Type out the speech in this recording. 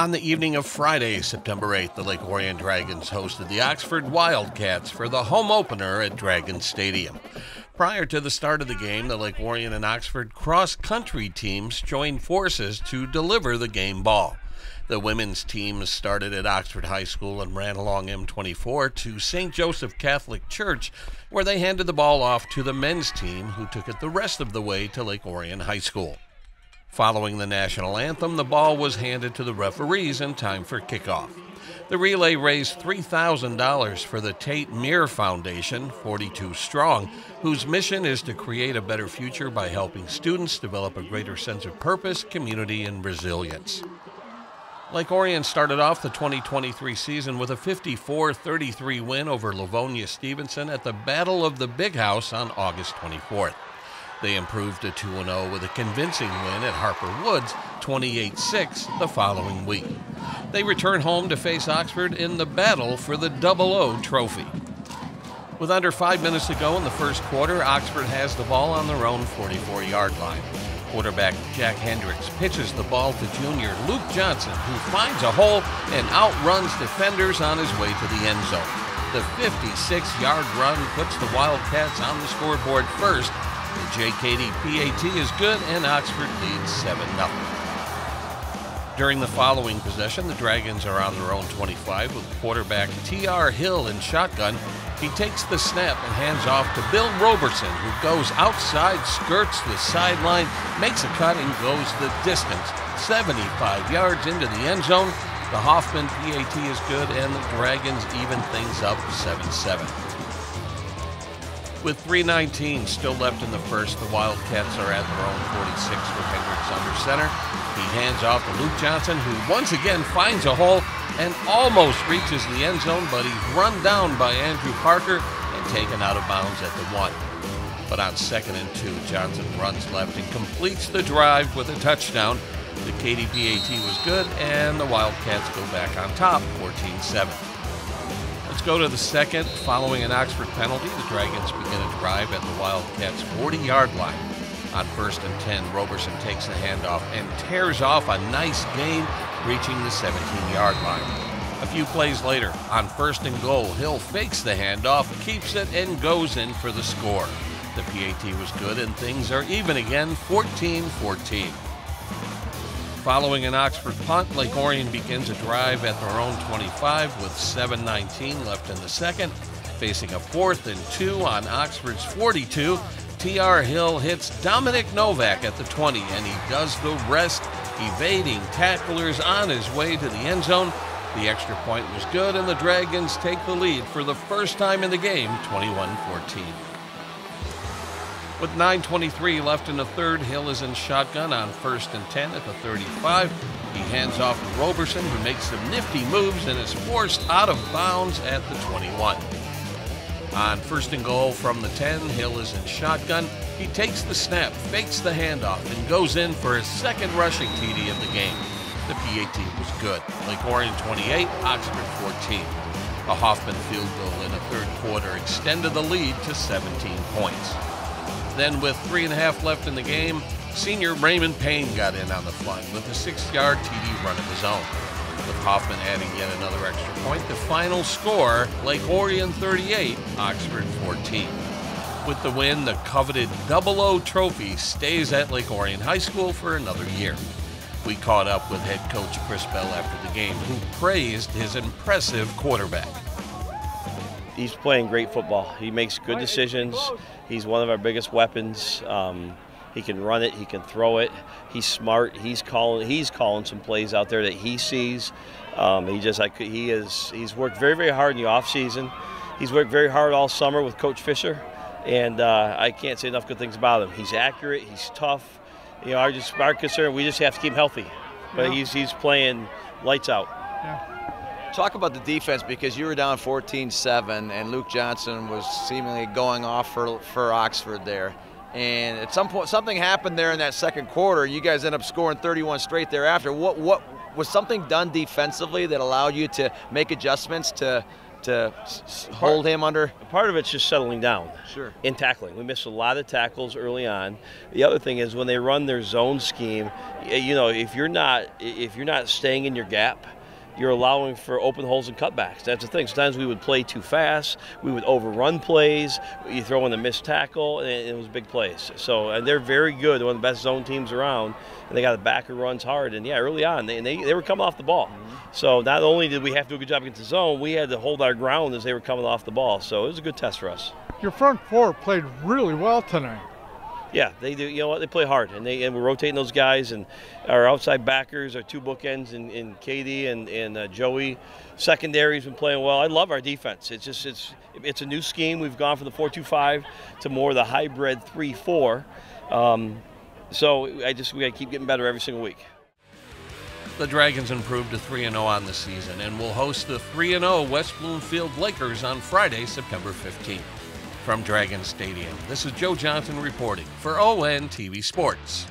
On the evening of Friday, September 8th, the Lake Orion Dragons hosted the Oxford Wildcats for the home opener at Dragon Stadium. Prior to the start of the game, the Lake Orion and Oxford cross country teams joined forces to deliver the game ball. The women's team started at Oxford High School and ran along M24 to St. Joseph Catholic Church, where they handed the ball off to the men's team, who took it the rest of the way to Lake Orion High School. Following the national anthem, the ball was handed to the referees in time for kickoff. The relay raised $3,000 for the Tate Myre Foundation, 42 Strong, whose mission is to create a better future by helping students develop a greater sense of purpose, community, and resilience. Lake Orion started off the 2023 season with a 54 33 win over Livonia Stevenson at the Battle of the Big House on August 24th. They improved to 2 0 with a convincing win at Harper Woods 28 6 the following week. They return home to face Oxford in the battle for the Double O trophy. With under five minutes to go in the first quarter, Oxford has the ball on their own 44 yard line. Quarterback Jack Hendricks pitches the ball to junior Luke Johnson, who finds a hole and outruns defenders on his way to the end zone. The 56 yard run puts the Wildcats on the scoreboard first the JKD PAT is good, and Oxford leads 7 0. During the following possession, the Dragons are on their own 25 with quarterback T.R. Hill in shotgun. He takes the snap and hands off to Bill Roberson, who goes outside, skirts the sideline, makes a cut, and goes the distance 75 yards into the end zone. The Hoffman PAT is good, and the Dragons even things up 7 7. With 3.19 still left in the first, the Wildcats are at their own 46 with Hendricks under center. He hands off to Luke Johnson, who once again finds a hole and almost reaches the end zone, but he's run down by Andrew Parker and taken out of bounds at the one. But on second and two, Johnson runs left and completes the drive with a touchdown. The KDPAT was good, and the Wildcats go back on top 14 7. Let's go to the second. Following an Oxford penalty, the Dragons begin a drive at the Wildcats' 40 yard line. On first and 10, Roberson takes the handoff and tears off a nice gain, reaching the 17 yard line. A few plays later, on first and goal, Hill fakes the handoff, keeps it, and goes in for the score. The PAT was good, and things are even again 14 14. Following an Oxford punt, Lake Orion begins a drive at their own 25 with 7.19 left in the second. Facing a fourth and two on Oxford's 42, T.R. Hill hits Dominic Novak at the 20, and he does the rest, evading tacklers on his way to the end zone. The extra point was good, and the Dragons take the lead for the first time in the game, 21 14. With 9.23 left in the third, Hill is in shotgun on first and 10 at the 35. He hands off to Roberson, who makes some nifty moves and is forced out of bounds at the 21. On first and goal from the 10, Hill is in shotgun. He takes the snap, fakes the handoff, and goes in for his second rushing TD of the game. The PAT was good. Lake Orion 28, Oxford 14. A Hoffman field goal in the third quarter extended the lead to 17 points. Then, with three and a half left in the game, senior Raymond Payne got in on the fun with a six yard TD run of his own. With Hoffman adding yet another extra point, the final score Lake Orion 38, Oxford 14. With the win, the coveted Double O trophy stays at Lake Orion High School for another year. We caught up with head coach Chris Bell after the game, who praised his impressive quarterback. He's playing great football. He makes good decisions. He's one of our biggest weapons. Um, he can run it. He can throw it. He's smart. He's calling. He's calling some plays out there that he sees. Um, he just like he is. He's worked very very hard in the off season. He's worked very hard all summer with Coach Fisher, and uh, I can't say enough good things about him. He's accurate. He's tough. You know, our just our concern we just have to keep him healthy. But yeah. he's he's playing lights out. Yeah. Talk about the defense because you were down 14-7 and Luke Johnson was seemingly going off for, for Oxford there. And at some point, something happened there in that second quarter. You guys end up scoring 31 straight thereafter. What what was something done defensively that allowed you to make adjustments to to s- hold him under? Part of it's just settling down. Sure. In tackling, we missed a lot of tackles early on. The other thing is when they run their zone scheme, you know, if you're not if you're not staying in your gap, you're allowing for open holes and cutbacks. That's the thing. Sometimes we would play too fast. We would overrun plays. You throw in a missed tackle, and it was big plays. So, and they're very good. They're One of the best zone teams around, and they got a back who runs hard. And yeah, early on, they, they, they were coming off the ball. Mm-hmm. So not only did we have to do a good job against the zone, we had to hold our ground as they were coming off the ball. So it was a good test for us. Your front four played really well tonight. Yeah, they do. You know what? They play hard, and they and we're rotating those guys. And our outside backers, our two bookends, in, in Katie and and uh, Joey. Secondary's been playing well. I love our defense. It's just it's it's a new scheme. We've gone from the four-two-five to more of the hybrid three-four. Um, so I just we got to keep getting better every single week. The Dragons improved to 3 0 on the season and will host the 3 0 West Bloomfield Lakers on Friday, September 15th. From Dragon Stadium, this is Joe Johnson reporting for ON TV Sports.